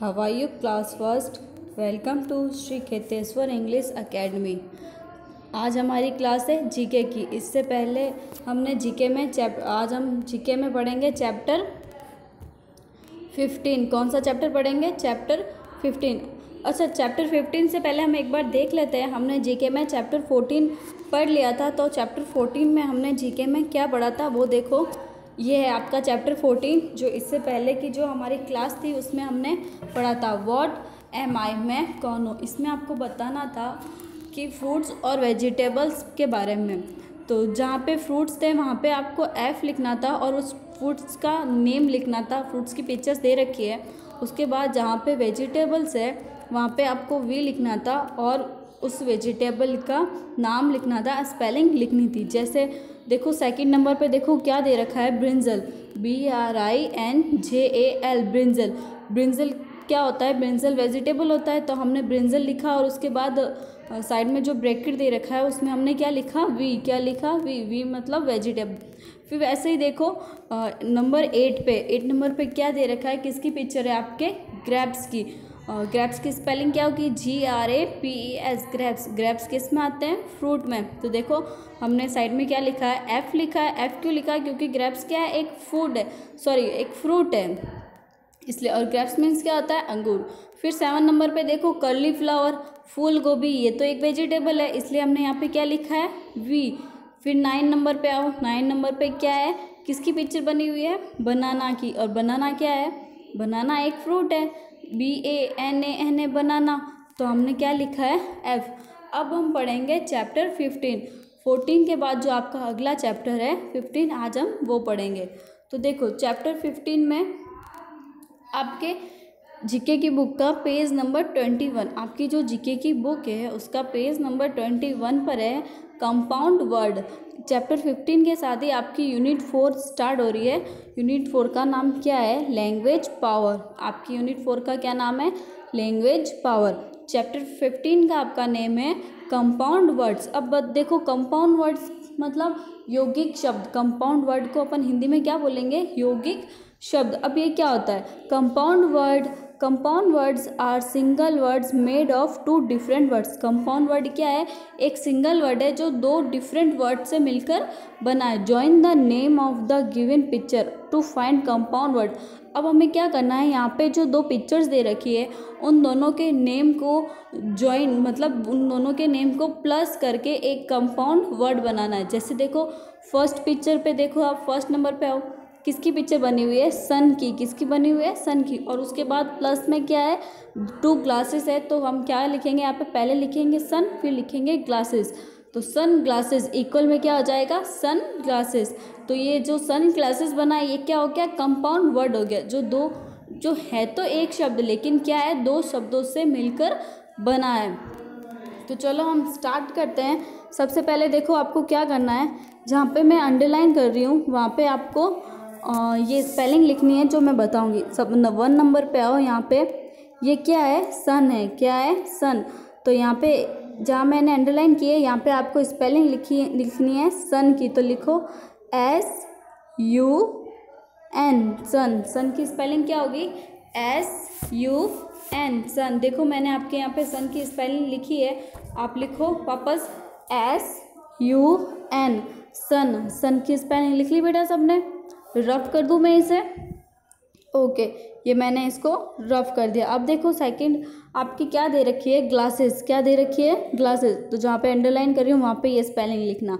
How are you, class first? Welcome to Shri Kheteshwar English academy आज हमारी class है GK की। इससे पहले हमने जीके में चैप आज हम जीके में पढ़ेंगे चैप्टर फिफ्टीन कौन सा चैप्टर पढ़ेंगे? चैप्टर फिफ्टीन अच्छा चैप्टर फिफ्टीन से पहले हम एक बार देख लेते हैं। हमने जीके में चैप्टर फोर्टीन पढ़ लिया था तो चैप्टर फोर्टीन में हमने जीके में क्या पढ़ा था वो देखो। ये है आपका चैप्टर फोर्टीन जो इससे पहले की जो हमारी क्लास थी, उसमें हमने पढ़ा था वॉट एम आई मैं कौन हूँ? इसमें आपको बताना था कि फ्रूट्स और वेजिटेबल्स के बारे में। तो जहाँ पे फ्रूट्स थे, वहाँ पे आपको एफ़ लिखना था और उस फ्रूट्स का नेम लिखना था फ्रूट्स की पिक्चर्स दे रखी है। उसके बाद जहाँ पे वेजिटेबल्स है, वहाँ पे आपको वी लिखना था और उस वेजिटेबल का नाम लिखना था स्पेलिंग लिखनी थी। जैसे देखो सेकंड नंबर पे देखो, क्या दे रखा है? Brinjal B R I N J A L brinjal brinjal क्या होता है? ब्रिंजल वेजिटेबल होता है तो हमने ब्रिंजल लिखा और उसके बाद साइड में जो ब्रैकेट दे रखा है, उसमें हमने क्या लिखा? वी क्या लिखा? वी वी मतलब वेजिटेबल फिर वैसे ही देखो नंबर एट पे एट नंबर पे क्या दे रखा है? किसकी पिक्चर है आपके? ग्रैप्स की। ग्रैप्स की स्पेलिंग क्या होगी? G R A P E S grapes grapes किसमें आते हैं? फ्रूट में। तो देखो, हमने साइड में क्या लिखा है? एफ़ लिखा है। एफ़ क्यों लिखा है? क्योंकि ग्रैप्स क्या है? एक फ़ूड है। सॉरी एक फ्रूट है। इसलिए, और ग्रैप्स मीन्स क्या होता है? अंगूर। फिर सेवन नंबर पे देखो कर्ली फ्लावर फूल गोभी, ये तो एक वेजिटेबल है। इसलिए हमने यहाँ पे क्या लिखा है? वी फिर नाइन नंबर पे आओ। नाइन नंबर पे क्या है? किसकी पिक्चर बनी हुई है? बनाना की। और बनाना क्या है? बनाना एक फ्रूट है। B A, N A N A banana. तो हमने क्या लिखा है? एफ़। अब हम पढ़ेंगे चैप्टर फिफ्टीन। फोर्टीन के बाद जो आपका अगला चैप्टर है, फिफ्टीन, आज हम वो पढ़ेंगे। तो देखो, चैप्टर फिफ्टीन में आपके जीके की बुक का पेज नंबर ट्वेंटी वन आपकी जो जीके की बुक है, उसका पेज नंबर ट्वेंटी वन पर है कंपाउंड वर्ड चैप्टर फिफ्टीन के साथ ही आपकी यूनिट फोर स्टार्ट हो रही है। यूनिट फोर का नाम क्या है? लैंग्वेज पावर आपकी यूनिट फोर का क्या नाम है? लैंग्वेज पावर चैप्टर फिफ्टीन का आपका नेम है कंपाउंड वर्ड्स अब देखो कंपाउंड वर्ड्स मतलब यौगिक शब्द। कंपाउंड वर्ड को अपन हिंदी में क्या बोलेंगे? यौगिक शब्द। अब ये क्या होता है? Compound word compound words are single words made of two different words compound word क्या है? एक सिंगल वर्ड है जो दो डिफरेंट वर्ड से मिलकर बना है। Join the name of the given picture to find compound word अब हमें क्या करना है? यहाँ पे जो दो पिक्चर्स दे रखी है, उन दोनों के नेम को ज्वाइन मतलब उन दोनों के नेम को प्लस करके एक कंपाउंड वर्ड बनाना है। जैसे देखो फ़र्स्ट पिक्चर पे देखो आप फ़र्स्ट नंबर पे आओ। किसकी पिक्चर बनी हुई है? सन की। किसकी बनी हुई है? सन की। और उसके बाद प्लस में क्या है? टू ग्लासेस है तो हम क्या लिखेंगे? यहाँ पे पहले लिखेंगे सन फिर लिखेंगे ग्लासेस तो सन ग्लासेस इक्वल में क्या हो जाएगा? सन ग्लासेस तो ये जो सन ग्लासेस बना है, ये क्या हो गया? कंपाउंड वर्ड हो गया। जो दो, जो है तो एक शब्द, लेकिन क्या है? दो शब्दों से मिलकर बना है। तो चलो हम स्टार्ट करते हैं। सबसे पहले देखो, आपको क्या करना है? जहाँ पे मैं अंडरलाइन कर रही हूँ, वहाँ पे आपको ये स्पेलिंग लिखनी है जो मैं बताऊँगी। सब वन नंबर पे आओ यहाँ पे। ये क्या है? सन है। क्या है? सन तो यहाँ पे जहाँ मैंने अंडरलाइन की है यहाँ पे आपको स्पेलिंग लिखी, लिखनी है सन की। तो लिखो S U N sun sun की स्पेलिंग क्या होगी? एस यू एन सन देखो मैंने आपके यहाँ पे सन की स्पेलिंग लिखी है। आप लिखो वापस S U N sun sun की स्पेलिंग लिख ली बेटा सबने? रफ कर दूँ मैं इसे? ओके ये मैंने इसको रफ कर दिया। अब देखो सेकंड आपकी क्या दे रखी है? ग्लासेस क्या दे रखी है? ग्लासेस तो जहाँ पे अंडरलाइन कर रही हूँ, वहाँ पे ये स्पेलिंग लिखना।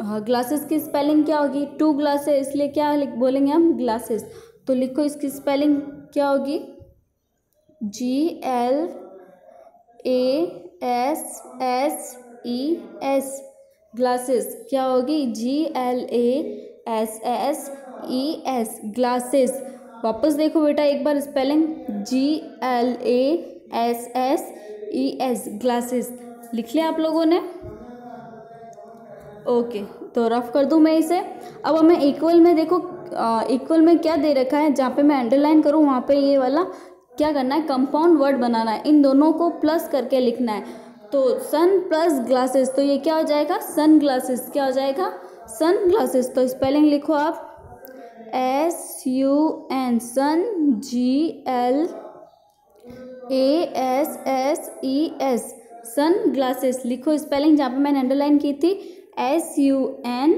हाँ ग्लासेस की स्पेलिंग क्या होगी? टू ग्लासेस इसलिए क्या बोलेंगे हम? ग्लासेस तो लिखो इसकी स्पेलिंग क्या होगी? G L A S S E S glasses क्या होगी? G L A S S E S glasses वापस देखो बेटा, एक बार spelling G L A S S E S glasses लिख लिया आप लोगों ने? ओके तो रफ कर दूँ मैं इसे. अब हमें इक्वल में देखो इक्वल में क्या दे रखा है? जहाँ पे मैं अंडरलाइन करूँ, वहाँ पे ये वाला क्या करना है? कंपाउंड वर्ड बनाना है. इन दोनों को प्लस करके लिखना है. तो सन प्लस ग्लासेस तो ये क्या हो जाएगा? सन ग्लासेस क्या हो जाएगा? सन ग्लासेस तो स्पेलिंग लिखो आप. S U N sun G L A S S E S sun glasses लिखो स्पेलिंग जहाँ पे मैंने अंडरलाइन की थी. S U N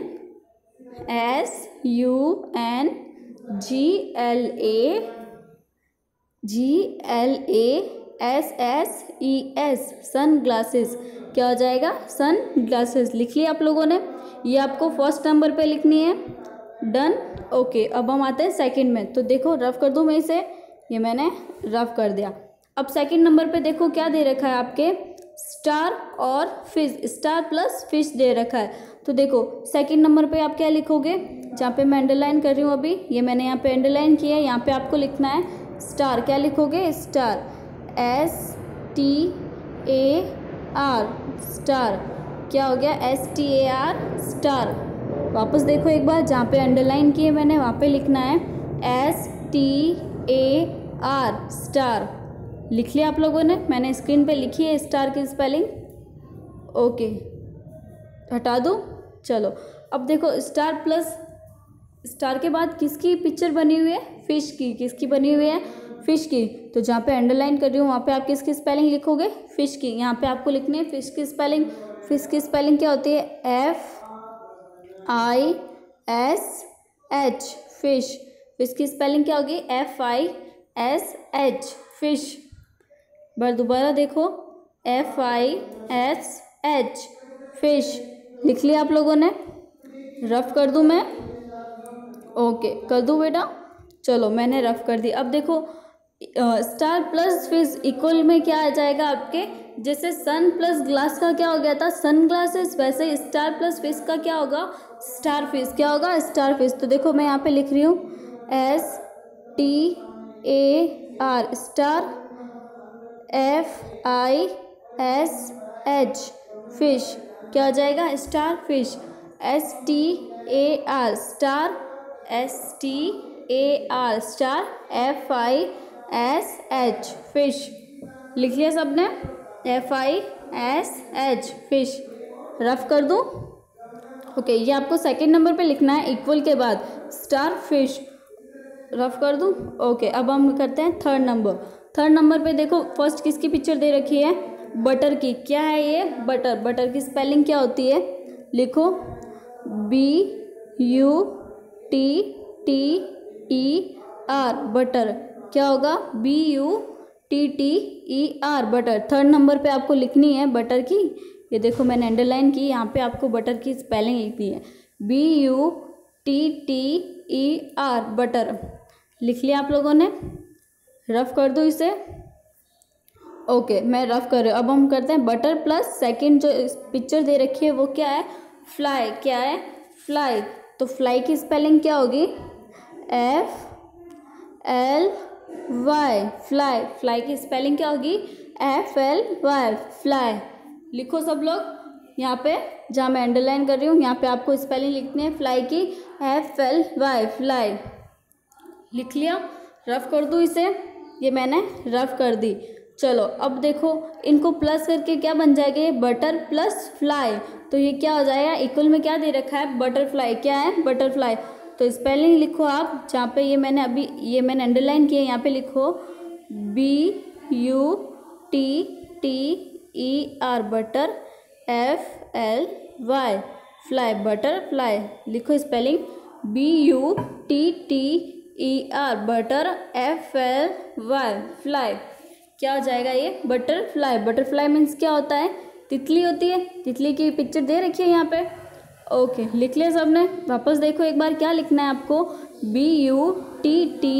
S U N G L A G L A S S E S sun glasses क्या हो जाएगा? Sun glasses लिख लिया आप लोगों ने। ये आपको फ़र्स्ट नंबर पे लिखनी है। डन। ओके, अब हम आते हैं सेकंड में। तो देखो, रफ कर दूँ मैं इसे? ये मैंने रफ कर दिया। अब सेकंड नंबर पे देखो क्या दे रखा है आपके। स्टार और फ़िश। स्टार प्लस फ़िश दे रखा है। तो देखो, सेकंड नंबर पे आप क्या लिखोगे? जहाँ पे मैं अंडरलाइन कर रही हूँ अभी, ये मैंने यहाँ पे अंडरलाइन किया है। यहाँ पे आपको लिखना है स्टार। क्या लिखोगे? Star. S T A R star क्या हो गया? S T A R star वापस देखो एक बार, जहाँ पे अंडरलाइन किए मैंने, वहाँ पे लिखना है। S T A R star लिख लिया आप लोगों ने? मैंने स्क्रीन पे लिखी है स्टार की स्पेलिंग ओके हटा दो? चलो। अब देखो स्टार प्लस स्टार के बाद किसकी पिक्चर बनी हुई है? फ़िश की। किसकी बनी हुई है? फ़िश की। तो जहाँ पे अंडरलाइन कर रही हूँ, वहाँ पे आप किसकी स्पेलिंग लिखोगे? फ़िश की। यहाँ पे आपको लिखनी है फ़िश की स्पेलिंग फ़िश की स्पेलिंग क्या होती है? F I S H fish fish की स्पेलिंग क्या होगी? F I S H fish बार दोबारा देखो। F I S H fish लिख लिया आप लोगों ने। रफ कर दूँ मैं? ओके कर दूँ बेटा? चलो, मैंने रफ कर दी। अब देखो स्टार प्लस फ़िश इक्वल में क्या आ जाएगा आपके? जैसे सन प्लस ग्लास का क्या हो गया था? सन ग्लासेस वैसे स्टार प्लस फ़िश का क्या होगा? स्टार फ़िश क्या होगा? स्टार फ़िश तो देखो मैं यहाँ पे लिख रही हूँ। S T A R star F I S H fish क्या हो जाएगा? Star fish S T A R star S T A R star F I S H fish लिख लिया सबने? F I S H fish rough कर दूँ? Okay okay, ये आपको सेकंड नंबर पे लिखना है इक्वल के बाद. स्टार फ़िश रफ कर दूँ? ओके okay, अब हम करते हैं थर्ड नंबर थर्ड नंबर पे देखो फ़र्स्ट किसकी पिक्चर दे रखी है? बटर की. क्या है ये? बटर बटर की स्पेलिंग क्या होती है? लिखो. B U T T E R butter क्या होगा? B U T T E R butter third number पे आपको लिखनी है बटर की। ये देखो मैंने अंडरलाइन की, यहाँ पे आपको बटर की स्पेलिंग लिखनी है। B U T T E R butter लिख लिया आप लोगों ने? रफ कर दो इसे। ओके मैं रफ कर रही हूँ। अब हम करते हैं बटर प्लस सेकंड जो पिक्चर दे रखी है वो क्या है? फ्लाई क्या है? फ्लाई तो फ्लाई की स्पेलिंग क्या होगी? F L Y fly fly की स्पेलिंग क्या होगी? एफ़ एल वाई फ्लाई लिखो सब लोग। यहाँ पे जहाँ मैं अंडरलाइन कर रही हूँ, यहाँ पे आपको स्पेलिंग लिखनी है। फ्लाई की एफ़ एल वाई फ्लाई लिख लिया। रफ कर दूँ इसे। ये मैंने रफ कर दी। चलो, अब देखो, इनको प्लस करके क्या बन जाएगा? ये बटर प्लस फ्लाई तो ये क्या हो जाएगा? इक्वल में क्या दे रखा है? बटरफ्लाई क्या है? बटरफ्लाई तो स्पेलिंग लिखो आप, जहाँ पे ये मैंने अभी, ये मैंने अंडरलाइन किया, यहाँ पे लिखो B U T T E R butter F L Y fly butter fly लिखो spelling B U T T E R butter F L Y fly क्या हो जाएगा ये? बटरफ्लाई बटरफ्लाई मीन्स क्या होता है? तितली होती है। तितली की पिक्चर दे रखी है यहाँ पे। ओके, लिख लिया सबने। वापस देखो एक बार क्या लिखना है आपको। B U T T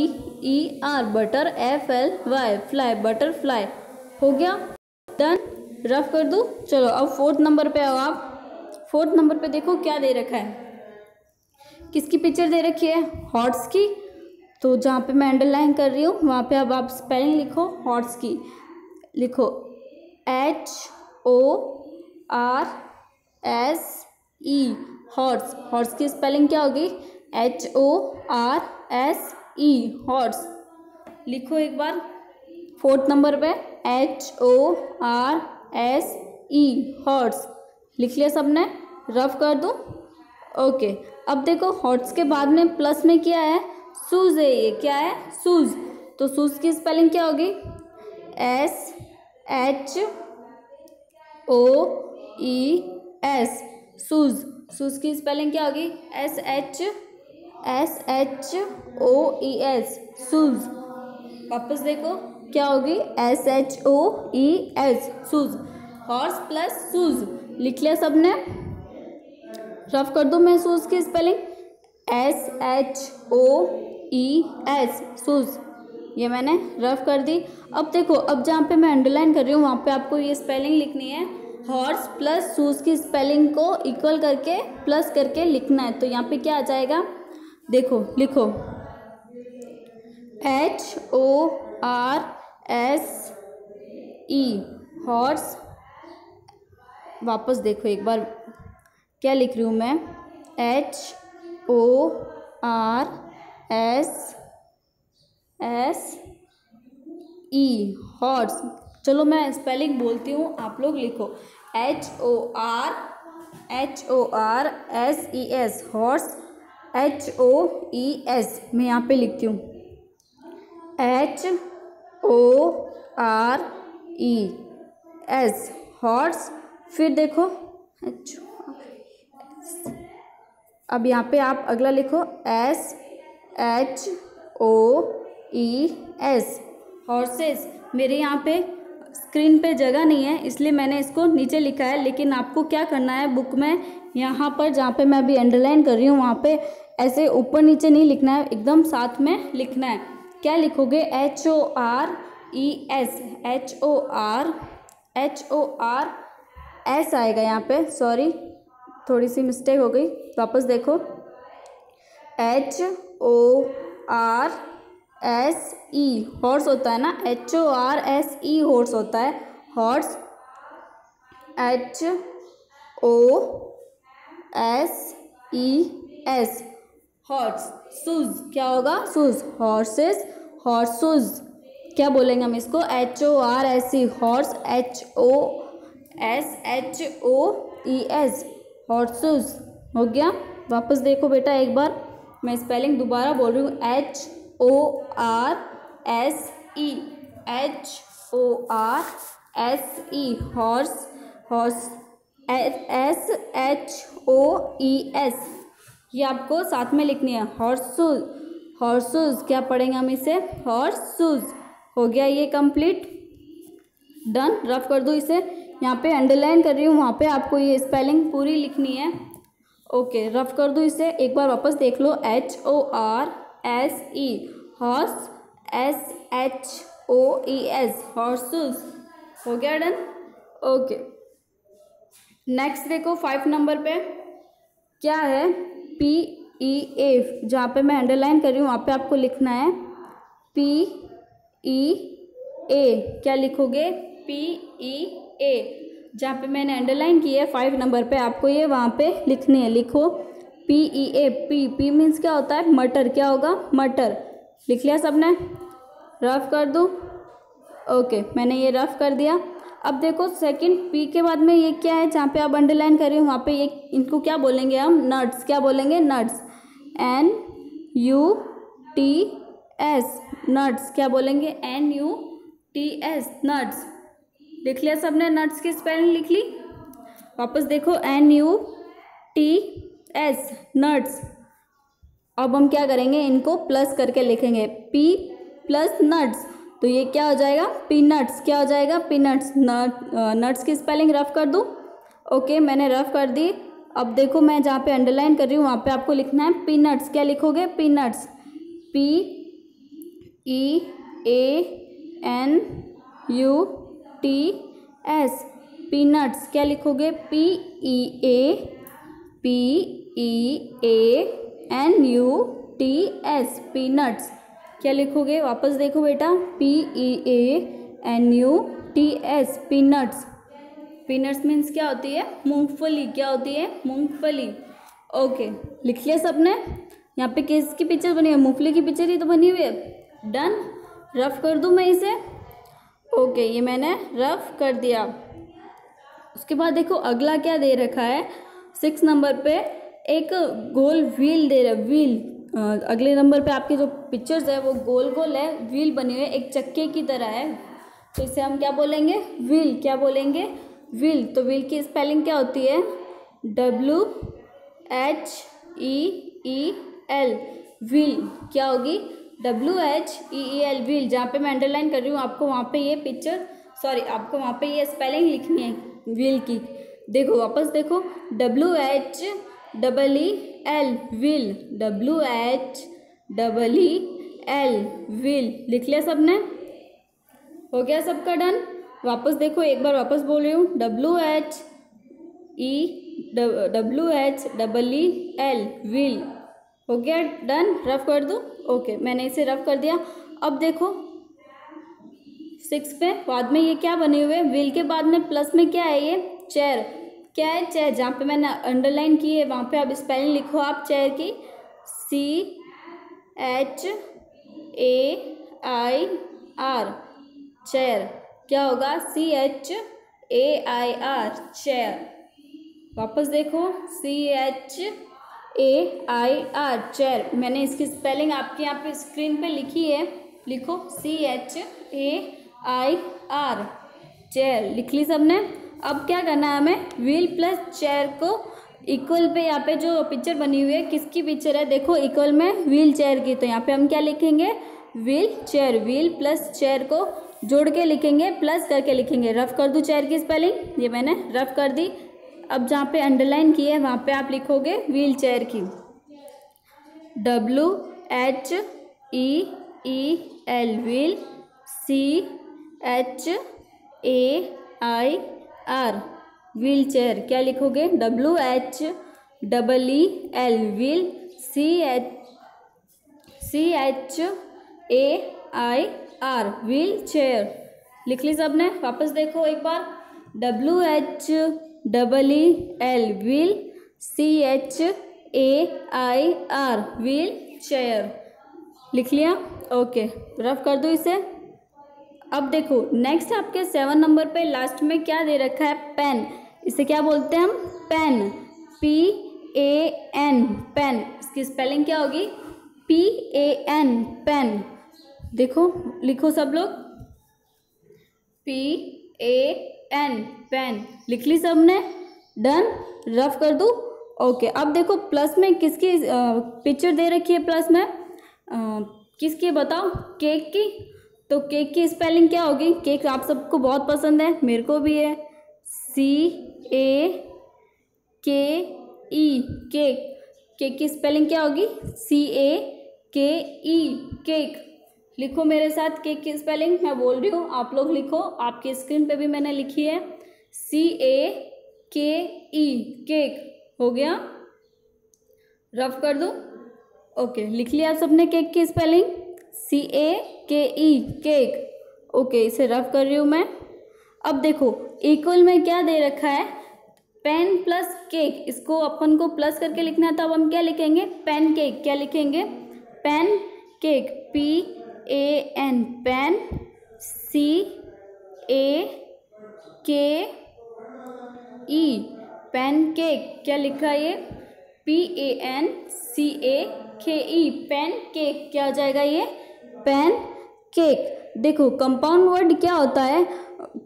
E R butter F L Y fly butterfly हो गया? डन रफ कर दूँ? चलो, अब फोर्थ नंबर पे आओ आप। फोर्थ नंबर पे देखो क्या दे रखा है। किसकी पिक्चर दे रखी है? हॉर्स की। तो जहाँ पे मैं अंडरलाइन कर रही हूँ, वहाँ पे अब आप स्पेलिंग लिखो हॉर्स की। लिखो H O R S E horse horse की स्पेलिंग क्या होगी? H O R S E horse लिखो एक बार। फोर्थ नंबर पे H O R S E horse लिख लिया सबने? रफ कर दूँ? ओके अब देखो हॉर्स के बाद में प्लस में क्या है? शूज़ है ये। क्या है? शूज़ तो शूज़ की स्पेलिंग क्या होगी? S H O E S shoes shoes की स्पेलिंग क्या होगी? S H S H O E S shoes वापस देखो, क्या होगी? S H O E S shoes horse plus shoes लिख लिया सबने? रफ कर दो मैं सूज की spelling S H O E S shoes ये मैंने रफ कर दी। अब देखो, अब जहाँ पे मैं अंडरलाइन कर रही हूँ, वहाँ पे आपको ये स्पेलिंग लिखनी है। हॉर्स प्लस शूज़ की स्पेलिंग को इक्वल करके, प्लस करके लिखना है। तो यहाँ पे क्या आ जाएगा? देखो, लिखो। H O R S E horse. वापस देखो एक बार। क्या लिख रही हूँ मैं? H O R S S E horse. चलो मैं स्पेलिंग बोलती हूँ, आप लोग लिखो। H O R H O R S E S horse H O E S मैं यहाँ पे लिखती हूँ। H O R E S horse फिर देखो। एच अब यहाँ पे आप अगला लिखो। S H O E S horses मेरे यहाँ पे स्क्रीन पे जगह नहीं है, इसलिए मैंने इसको नीचे लिखा है। लेकिन आपको क्या करना है, बुक में यहाँ पर, जहाँ पे मैं अभी अंडरलाइन कर रही हूँ, वहाँ पे ऐसे ऊपर नीचे नहीं लिखना है, एकदम साथ में लिखना है। क्या लिखोगे? H O R E S H O R H O R S आएगा यहाँ पे सॉरी थोड़ी सी मिस्टेक हो गई। वापस देखो। H O R S E horse होता है ना? H O R S E horse होता है। Horse H O S E S horse, shoes, क्या होगा? Shoes, horses, horseshoes. क्या बोलेंगे हम इसको? H O R S E horse H O S H O E S horseshoes. हो गया? वापस देखो बेटा एक बार। मैं स्पेलिंग दोबारा बोल रही हूँ। H O R S E H O R S E horse horse S H O E S ये आपको साथ में लिखनी है हॉर्सूज हॉर्सूज क्या पढ़ेंगे हम इसे? हॉर्सूज हो गया ये कंप्लीट डन रफ कर दो इसे। यहाँ पे अंडरलाइन कर रही हूँ, वहाँ पे आपको ये स्पेलिंग पूरी लिखनी है। ओके रफ कर दो इसे, एक बार वापस देख लो H O R S E horse S H O E S horseshoes हो गया डन ओके नेक्स्ट देखो फाइव नंबर पे. क्या है? पी ई एफ़ जहाँ पे मैं अंडरलाइन कर रही हूँ, वहाँ पे आपको लिखना है. पी ई ए क्या लिखोगे? पी ई ए जहाँ पे मैंने अंडरलाइन की है फाइव नंबर पे आपको ये वहाँ पे लिखनी है. लिखो. P E A P P means क्या होता है? मटर क्या होगा? मटर लिख लिया सबने? रफ कर दूँ? ओके मैंने ये रफ कर दिया। अब देखो सेकंड पी के बाद में ये क्या है? जहाँ पे आप अंडरलाइन कर रही हो, वहाँ पे ये, इनको क्या बोलेंगे हम? नट्स क्या बोलेंगे? Nuts N U T S nuts क्या बोलेंगे? N U T S nuts लिख लिया सबने? नट्स की स्पेलिंग लिख ली? वापस देखो N U T S nuts अब हम क्या करेंगे? इनको प्लस करके लिखेंगे। पी प्लस नट्स तो ये क्या हो जाएगा? पीनट्स क्या हो जाएगा? पीनट्स नट नट्स की स्पेलिंग रफ कर दूँ? ओके मैंने रफ कर दी। अब देखो, मैं जहाँ पे अंडरलाइन कर रही हूँ, वहाँ पे आपको लिखना है पीनट्स क्या लिखोगे? Peanuts P E A N U T S peanuts क्या लिखोगे? P E A P E A N U T S peanuts क्या लिखोगे? वापस देखो बेटा। P E A N U T S peanuts peanuts means क्या होती है? मूंगफली क्या होती है? मूंगफली। ओके लिख लिया सबने? यहाँ पे किसकी पिक्चर बनी है। मूंगफली की पिक्चर ही तो बनी हुई है। डन रफ कर दूँ मैं इसे? ओके ये मैंने रफ कर दिया। उसके बाद देखो, अगला क्या दे रखा है? सिक्स नंबर पे एक गोल व्हील दे रहा है, व्हील। अगले नंबर पे आपके जो पिक्चर्स है, वो गोल गोल है, व्हील बनी हुई है, एक चक्के की तरह है। तो इसे हम क्या बोलेंगे? व्हील। क्या बोलेंगे? व्हील। तो व्हील की स्पेलिंग क्या होती है? W H E E L wheel. क्या होगी? W H E E L wheel. जहाँ पे मैं अंडरलाइन कर रही हूँ, आपको वहाँ पे ये पिक्चर सॉरी आपको वहाँ पे ये स्पेलिंग लिखनी है व्हील की। देखो, वापस देखो। W H double E L wheel W H double E L wheel. लिख लिया सबने? हो गया सबका डन? वापस देखो, एक बार वापस बोल रही हूँ। W H E W H double E L wheel. हो गया डन? रफ कर दो। ओके, मैंने इसे रफ कर दिया। अब देखो, सिक्स पे, बाद में ये क्या बने हुए विल के बाद में, प्लस में क्या है ये? चेयर। क्या है चेयर जहाँ पे मैंने अंडरलाइन की है, वहाँ पे आप स्पेलिंग लिखो आप चेयर की। C H A I R chair क्या होगा? C H A I R chair वापस देखो। C H A I R chair मैंने इसकी स्पेलिंग आपके यहाँ पे स्क्रीन पे लिखी है। लिखो। C H A I R chair लिख ली सबने? अब क्या करना है हमें? व्हील प्लस चेयर को इक्वल पे यहाँ पे जो पिक्चर बनी हुई है, किसकी पिक्चर है? देखो इक्वल में व्हील चेयर की। तो यहाँ पे हम क्या लिखेंगे? Wheel chair wheel plus chair को जोड़ के लिखेंगे प्लस करके लिखेंगे। रफ कर दूँ चेयर की स्पेलिंग ये मैंने रफ कर दी। अब जहाँ पे अंडरलाइन की है, वहाँ पे आप लिखोगे व्हील चेयर की। W H E E L wheel C H A I R, wheel chair, क्या लिखोगे? W H double E L wheel C H C H A I R wheel chair. लिख ली सबने? वापस देखो एक बार। W H double E L wheel C H A I R wheel chair. लिख लिया? ओके रफ कर दो इसे। अब देखो नेक्स्ट आपके सेवन नंबर पे लास्ट में क्या दे रखा है? पेन इसे क्या बोलते हैं हम? Pan P A N pan इसकी स्पेलिंग क्या होगी? पी ए एन पेन देखो लिखो सब लोग. पी ए एन पेन लिख ली सबने? डन रफ कर दूँ? ओके अब देखो प्लस में किसकी पिक्चर दे रखी है प्लस में? आ, किसकी बताओ? केक की? तो केक की स्पेलिंग क्या होगी? केक आप सबको बहुत पसंद है, मेरे को भी है। C A K E cake cake की स्पेलिंग क्या होगी? सी ए के ई केक लिखो मेरे साथ केक की स्पेलिंग मैं बोल रही हूँ, आप लोग लिखो, आपकी स्क्रीन पे भी मैंने लिखी है। C A K E cake हो गया? रफ कर दो? ओके लिख लिया सबने केक की spelling C A K E cake okay इसे रफ कर रही हूँ मैं। अब देखो इक्वल में क्या दे रखा है? पेन प्लस केक इसको अपन को प्लस करके लिखना है अब हम क्या लिखेंगे? पेन केक क्या लिखेंगे? Pan cake P A N pan C A K E pan cake क्या लिखा ये? P A N C A K E pen cake क्या हो जाएगा ये? Pan, cake. देखो कंपाउंड वर्ड क्या होता है?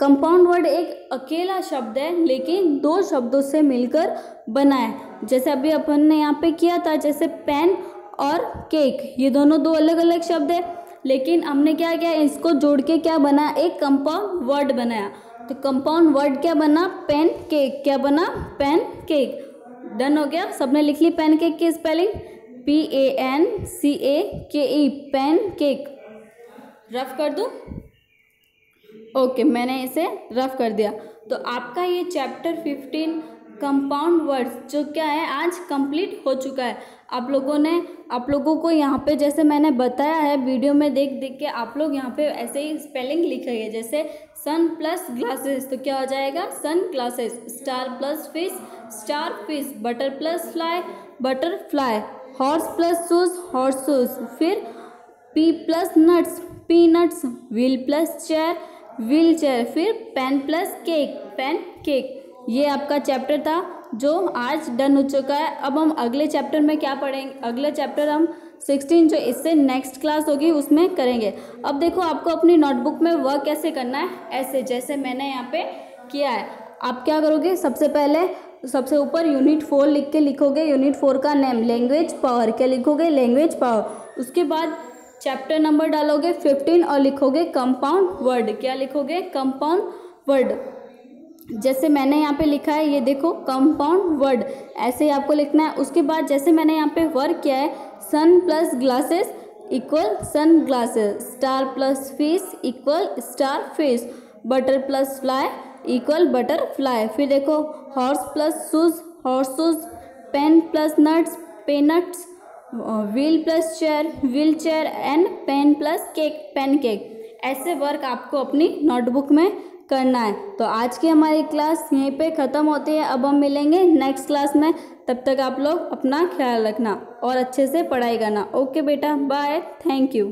कंपाउंड वर्ड एक अकेला शब्द है, लेकिन दो शब्दों से मिलकर बना है। जैसे अभी अपन ने यहाँ पे किया था, जैसे पेन और केक। ये दोनों दो अलग अलग शब्द है, लेकिन हमने क्या किया, इसको जोड़ के क्या बना? एक कंपाउंड वर्ड बनाया। तो कंपाउंड वर्ड क्या बना? Pancake. क्या बना? Pancake. डन हो गया? सबने लिख ली पेन केक की spelling P A N C A K E pan cake rough कर दूँ? ओके मैंने इसे रफ कर दिया। तो आपका ये चैप्टर फिफ्टीन कंपाउंड वर्ड्स जो क्या है, आज कंप्लीट हो चुका है। आप लोगों ने, आप लोगों को यहाँ पे जैसे मैंने बताया है वीडियो में देख देख के आप लोग यहाँ पे ऐसे ही स्पेलिंग लिखेंगे जैसे सन प्लस ग्लासेस तो क्या हो जाएगा? Sunglasses star plus fish starfish butter plus fly butterfly horse plus shoes horseshoes फिर pea plus nuts peanuts wheel plus chair wheelchair फिर pan plus cake pancake ये आपका चैप्टर था, जो आज डन हो चुका है। अब हम अगले चैप्टर में क्या पढ़ेंगे? अगले चैप्टर हम सिक्सटीन जो इससे नेक्स्ट क्लास होगी, उसमें करेंगे। अब देखो, आपको अपनी नोटबुक में वर्क कैसे करना है? ऐसे, जैसे मैंने यहाँ पे किया है। आप क्या करोगे? सबसे पहले सबसे ऊपर यूनिट फोर लिख के लिखोगे यूनिट फोर का नेम लैंग्वेज पावर क्या लिखोगे? लैंग्वेज पावर उसके बाद चैप्टर नंबर डालोगे फिफ्टीन और लिखोगे कंपाउंड वर्ड क्या लिखोगे? कंपाउंड वर्ड जैसे मैंने यहाँ पे लिखा है, ये देखो कंपाउंड वर्ड ऐसे ही आपको लिखना है। उसके बाद जैसे मैंने यहाँ पे वर्क किया है sun plus glasses equal sunglasses star plus fish equal starfish butter plus fly equal butterfly फिर देखो horse plus shoes horseshoes pea plus nuts peanuts wheel plus chair wheelchair and pan plus cake pancake ऐसे work आपको अपनी notebook में करना है। तो आज की हमारी क्लास यहीं पे ख़त्म होती है। अब हम मिलेंगे नेक्स्ट क्लास में। तब तक आप लोग अपना ख्याल रखना और अच्छे से पढ़ाई करना। ओके बेटा बाय थैंक यू